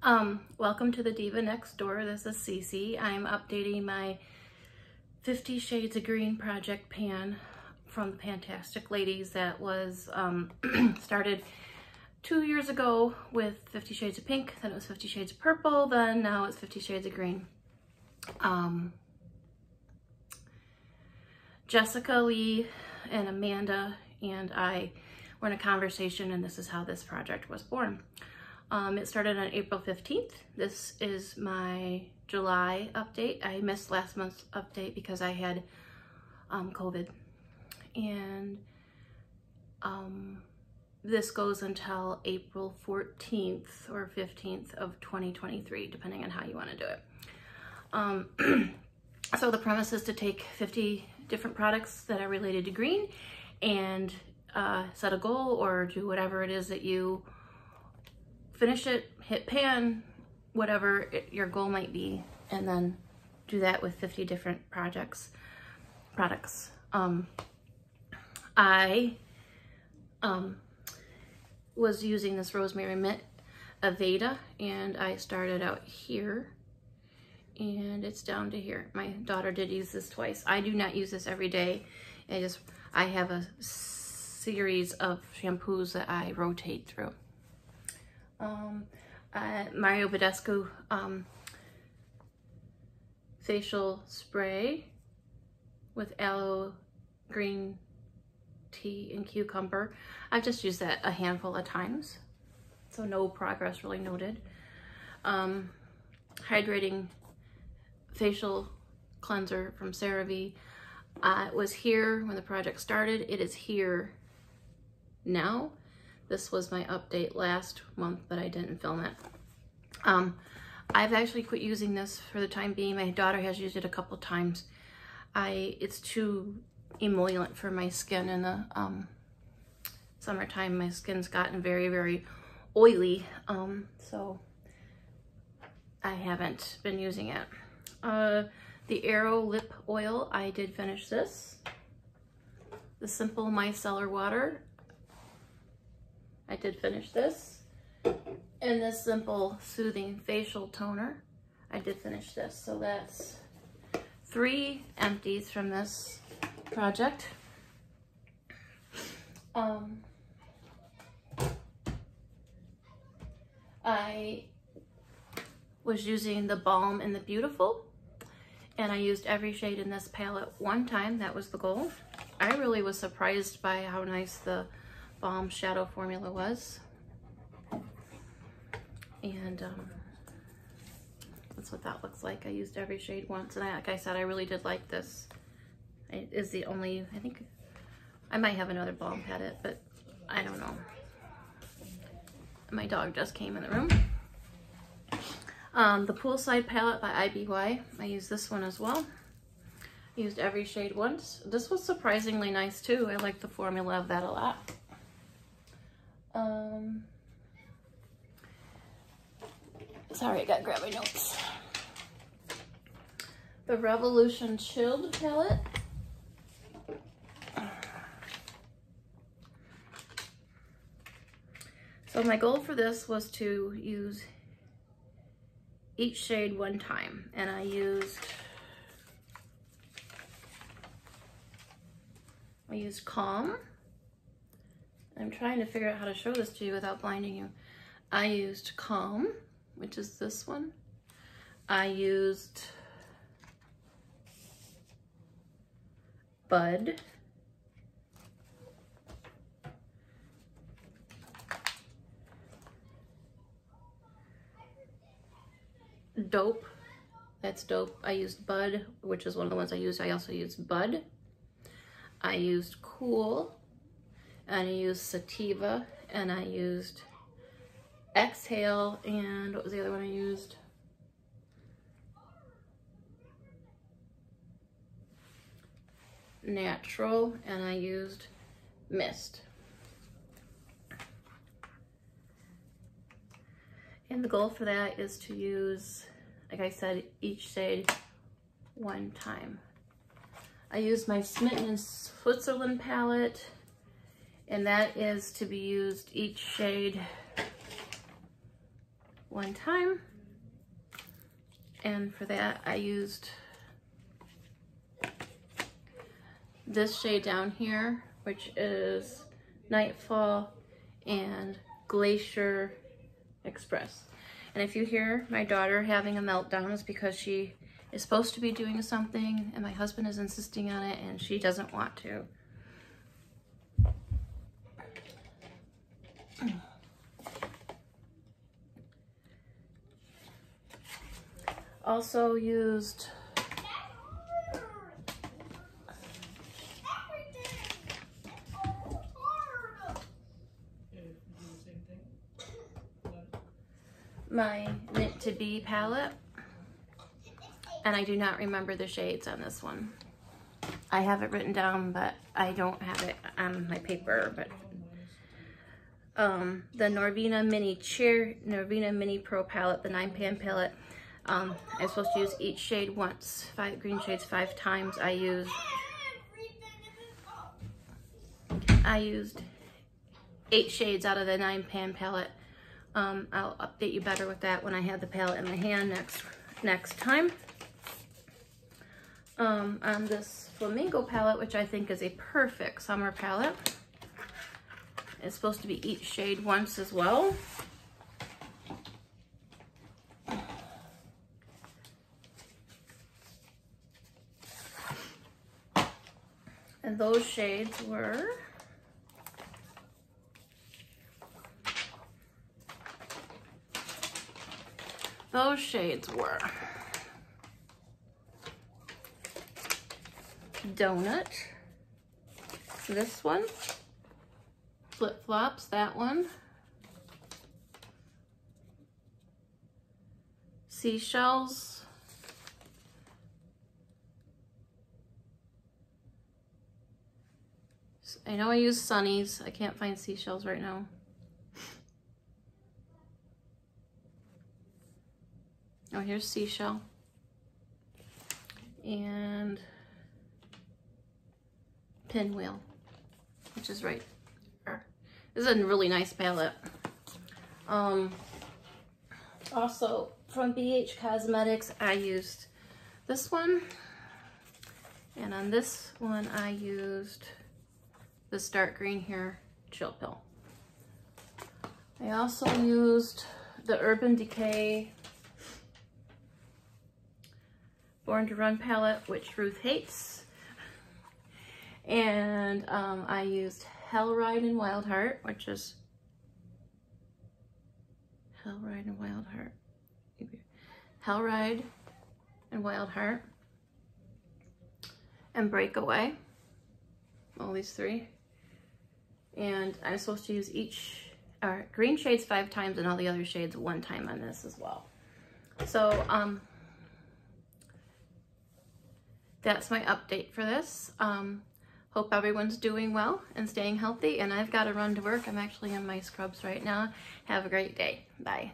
Um, welcome to the Diva Next Door. This is Cece. I'm updating my 50 Shades of Green project pan from the Pantastic Ladies that was um, started two years ago with 50 Shades of Pink, then it was 50 Shades of Purple, then now it's 50 Shades of Green. Um, Jessica Lee and Amanda and I were in a conversation and this is how this project was born. Um, it started on April 15th. This is my July update. I missed last month's update because I had um, COVID. And um, this goes until April 14th or 15th of 2023, depending on how you want to do it. Um, so the premise is to take 50 different products that are related to green and uh, set a goal or do whatever it is that you finish it, hit pan, whatever it, your goal might be, and then do that with 50 different projects, products. Um, I um, was using this Rosemary Mint Aveda and I started out here and it's down to here. My daughter did use this twice. I do not use this every day. I just, I have a series of shampoos that I rotate through. Um, uh, Mario Badescu um, facial spray with aloe green tea and cucumber. I've just used that a handful of times, so no progress really noted. Um, hydrating facial cleanser from CeraVe. Uh, it was here when the project started. It is here now. This was my update last month, but I didn't film it. Um, I've actually quit using this for the time being. My daughter has used it a couple times. I It's too emollient for my skin in the um, summertime. My skin's gotten very, very oily, um, so I haven't been using it. Uh, the Arrow Lip Oil, I did finish this. The Simple Micellar Water, I did finish this. And this Simple Soothing Facial Toner, I did finish this. So that's three empties from this project. Um, I was using the Balm in the Beautiful and I used every shade in this palette one time. That was the goal. I really was surprised by how nice the Balm Shadow Formula was. And um, that's what that looks like. I used every shade once. And I, like I said, I really did like this. It is the only, I think, I might have another Balm palette, but I don't know. My dog just came in the room. Um, the Poolside Palette by IBY. I used this one as well. Used every shade once. This was surprisingly nice too. I like the formula of that a lot. Sorry, I gotta grab my notes. The Revolution Chilled Palette. So my goal for this was to use each shade one time. And I used, I used Calm. I'm trying to figure out how to show this to you without blinding you. I used Calm, which is this one. I used Bud. Dope. That's dope. I used Bud, which is one of the ones I used. I also used Bud. I used Cool. And I used Sativa. And I used Exhale. And what was the other one I used? Natural. And I used Mist. And the goal for that is to use, like I said, each shade one time. I used my Smitten in Switzerland palette, and that is to be used each shade one time. And for that, I used this shade down here, which is Nightfall and Glacier Express. And if you hear my daughter having a meltdown, it's because she is supposed to be doing something and my husband is insisting on it and she doesn't want to. Also used my Knit to Be palette. And I do not remember the shades on this one. I have it written down, but I don't have it on my paper. But um, the Norvina Mini Cheer, Norvina Mini Pro palette, the nine pan palette. Um, I'm supposed to use each shade once, five green shades five times. I used, I used eight shades out of the nine pan palette. Um, I'll update you better with that when I have the palette in my hand next next time. Um, on this Flamingo palette, which I think is a perfect summer palette. It's supposed to be each shade once as well. And those shades were. Those shades were Donut, this one, Flip Flops, that one, Seashells, I know I use Sunnies. I can't find seashells right now. Oh, here's seashell. And pinwheel, which is right there. This is a really nice palette. Um, also, from BH Cosmetics, I used this one. And on this one, I used this dark green here, Chill Pill. I also used the Urban Decay Born to Run palette, which Ruth hates. And um, I used Hellride and Wildheart, which is Hellride and Wildheart. Hellride and Wildheart. And Breakaway. All these three. And I'm supposed to use each, or green shades five times and all the other shades one time on this as well. So, um, that's my update for this. Um, hope everyone's doing well and staying healthy. And I've got to run to work. I'm actually in my scrubs right now. Have a great day. Bye.